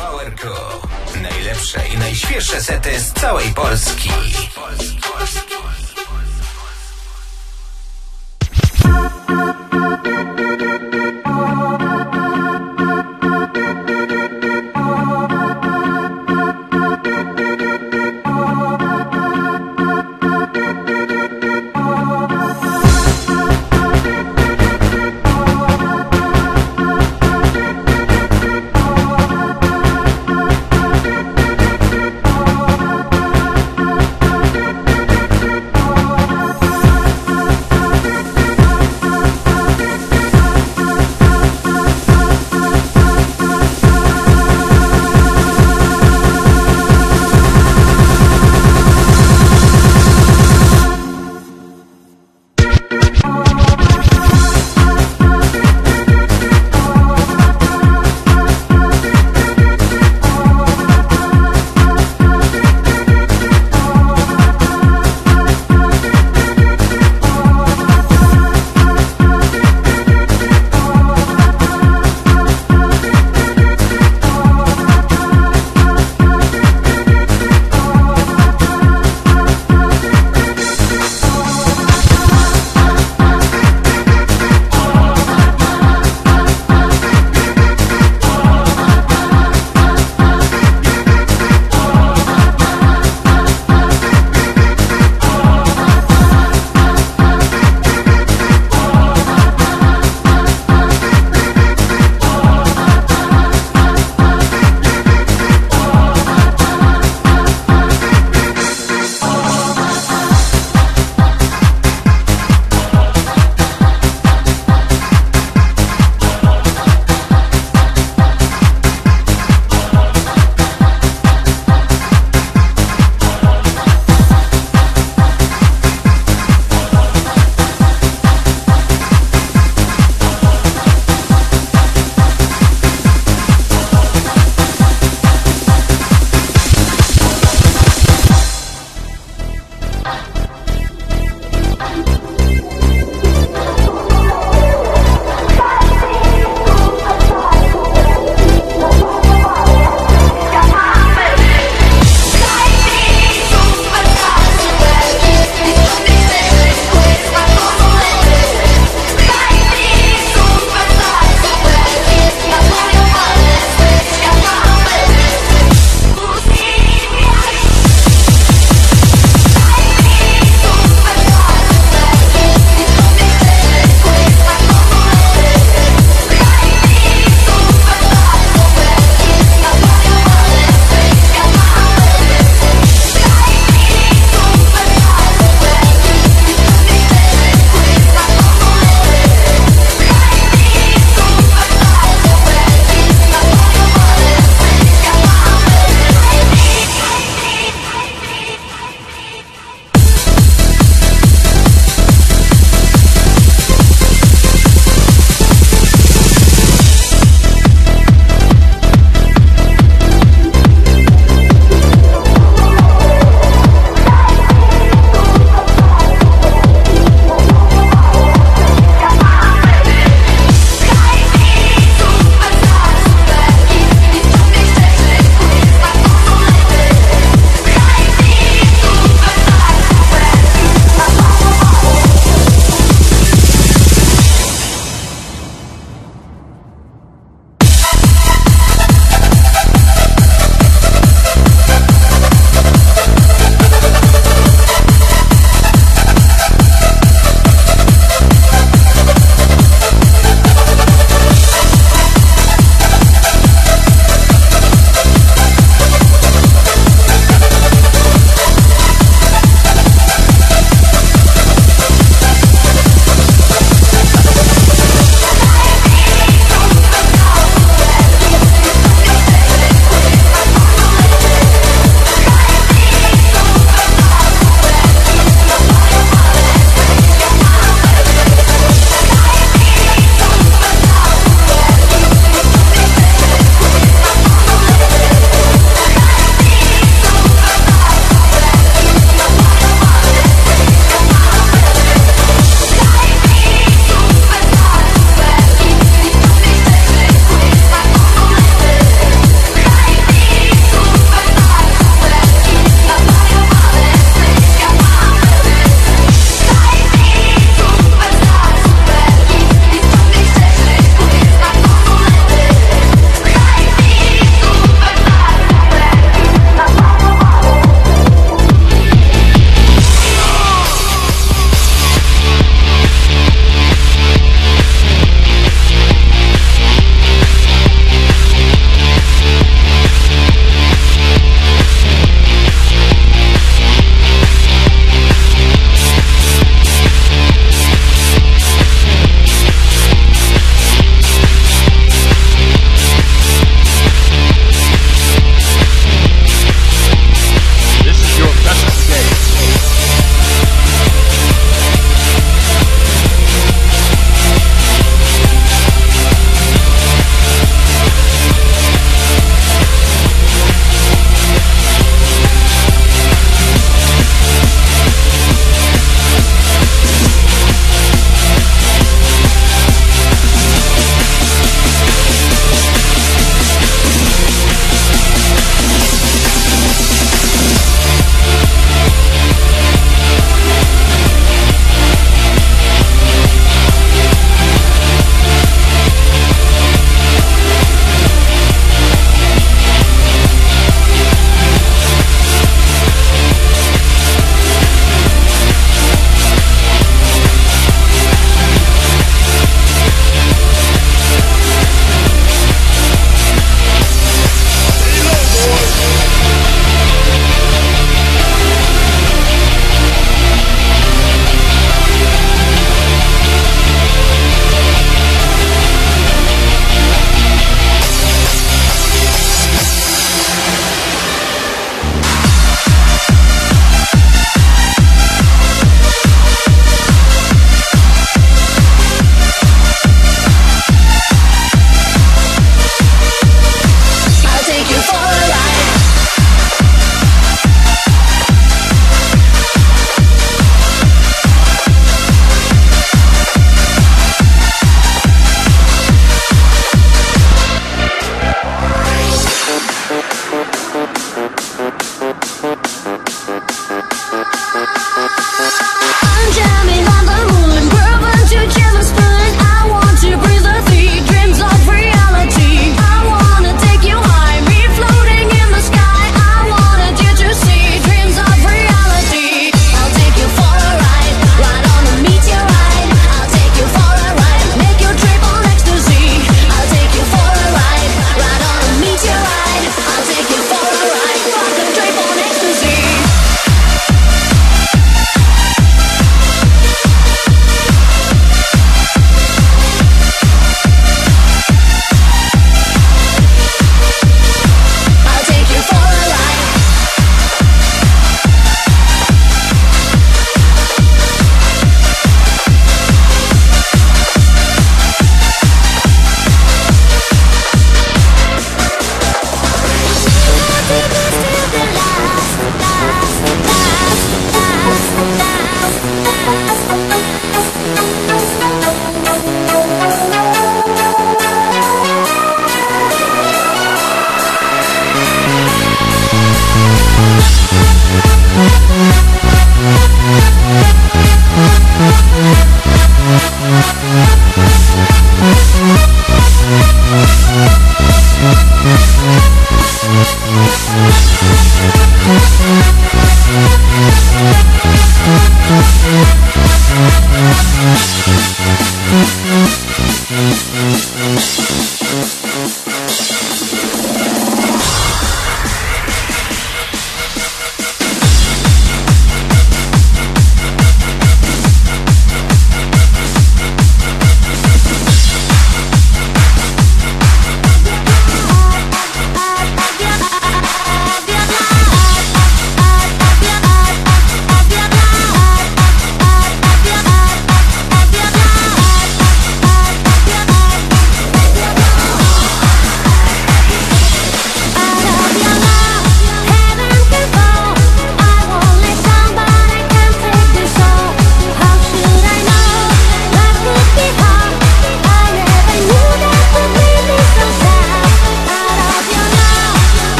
Power Crew. Najlepsze i najświeższe sety z całej Polski. Polski, Polski, Polski.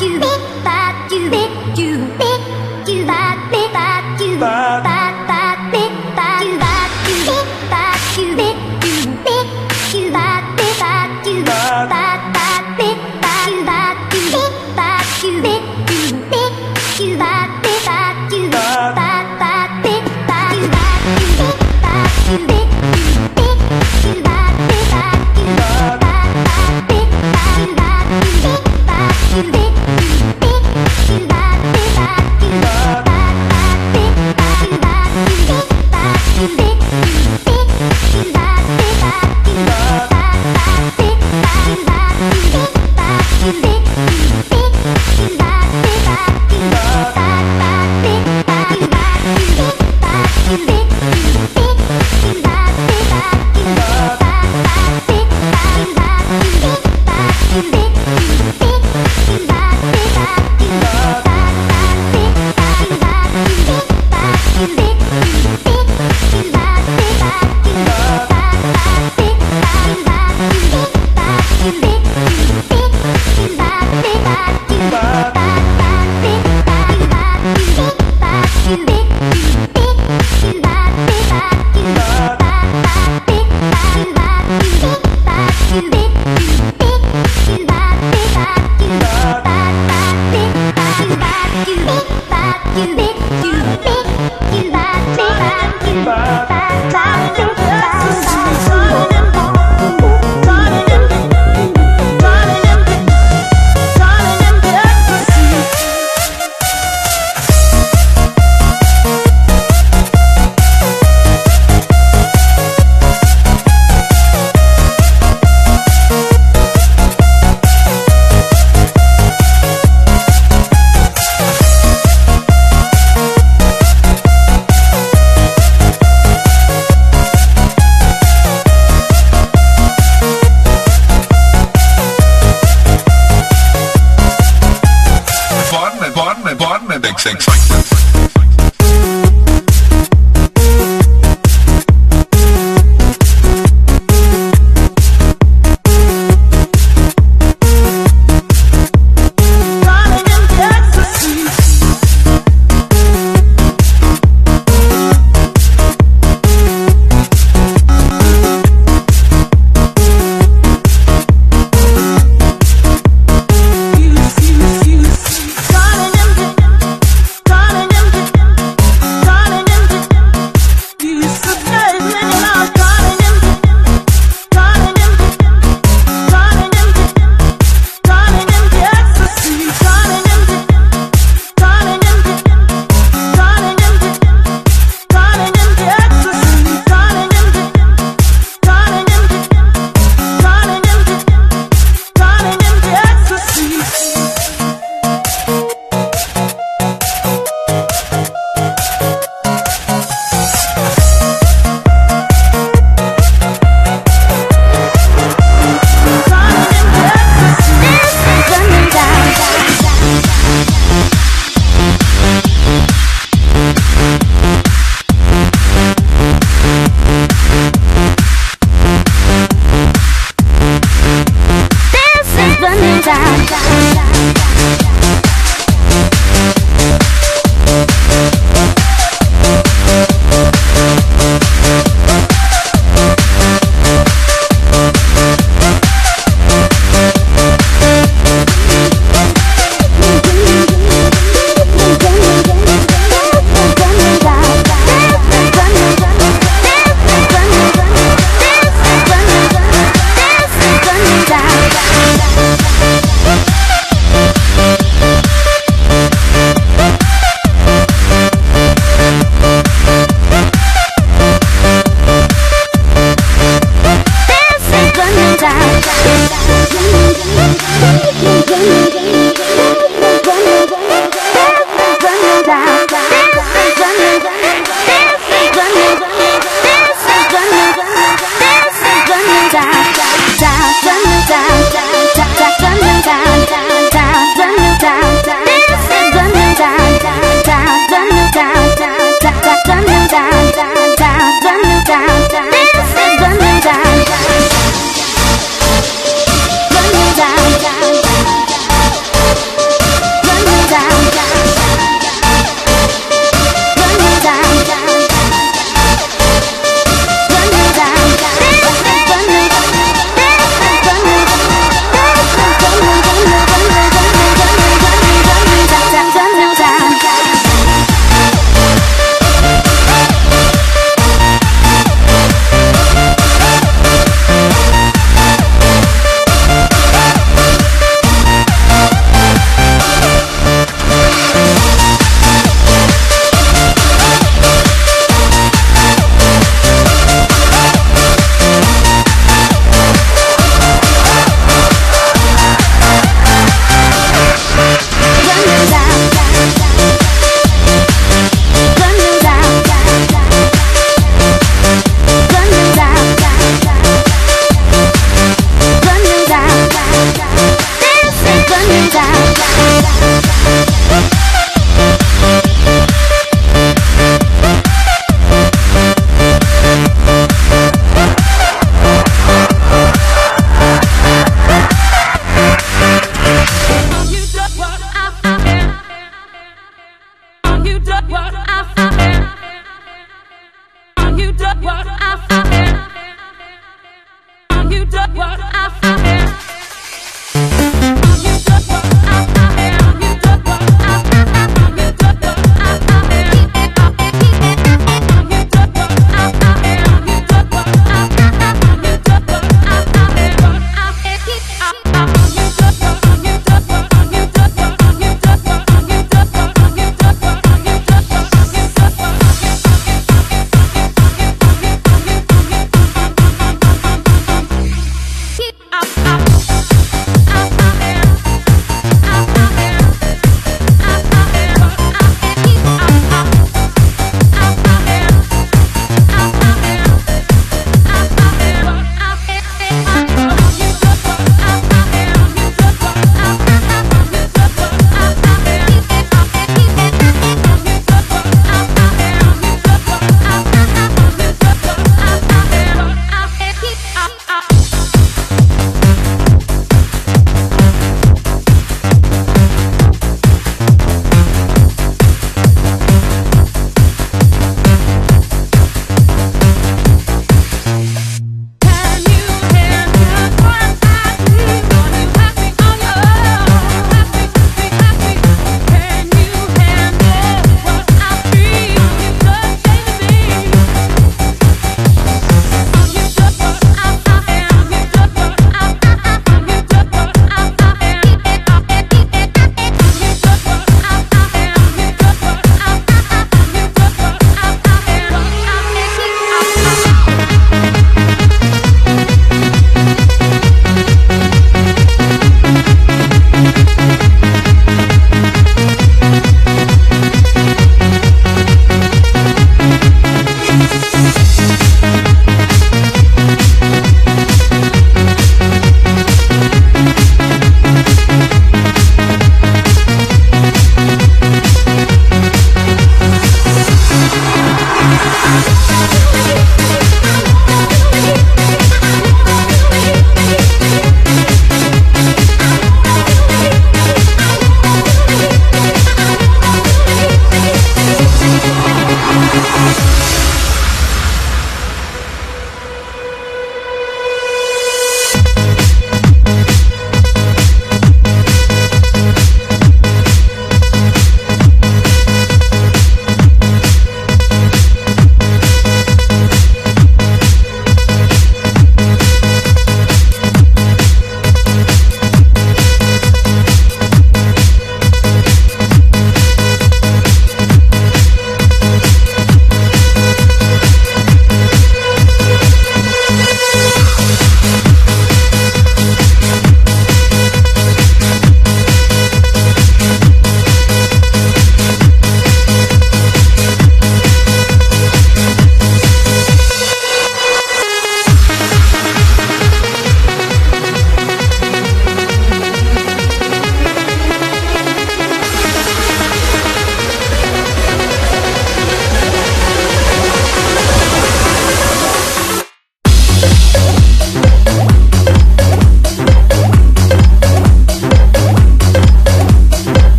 you, bit, but you, bit, you, bit, you,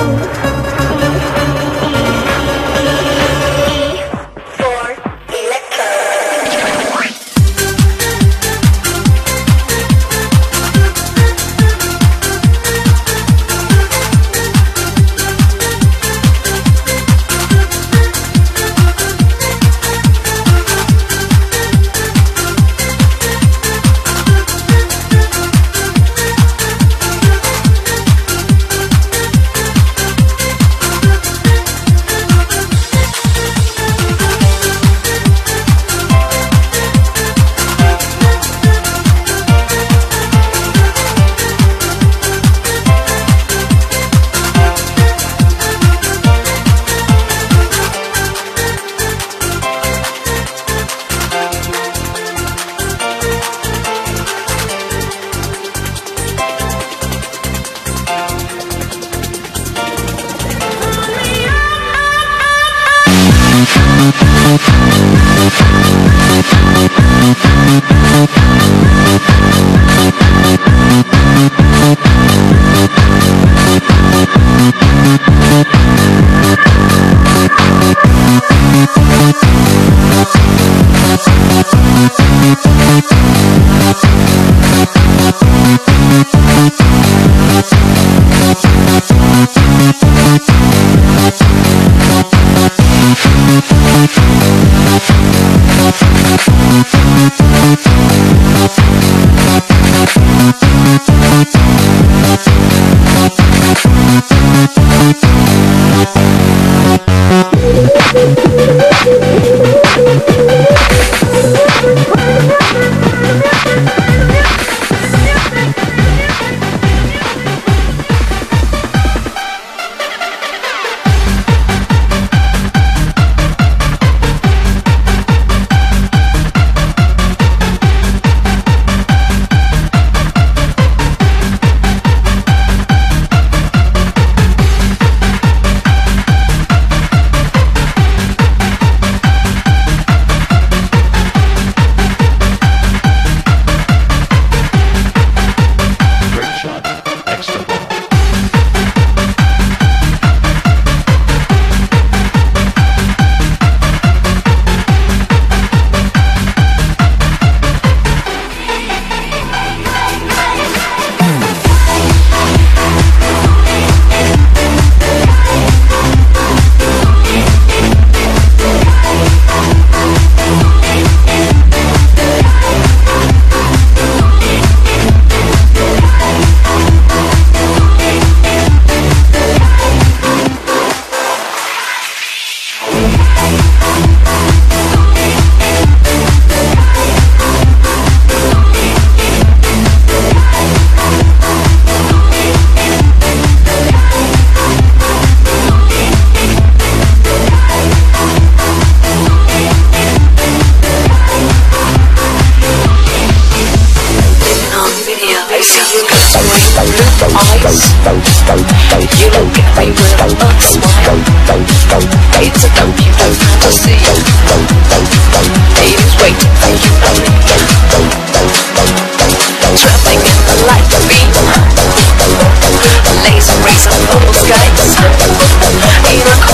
Oh.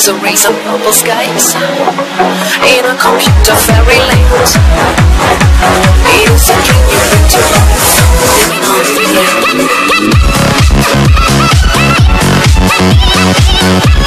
It's a of purple skies. In a computer fairyland It's a dream you bring to life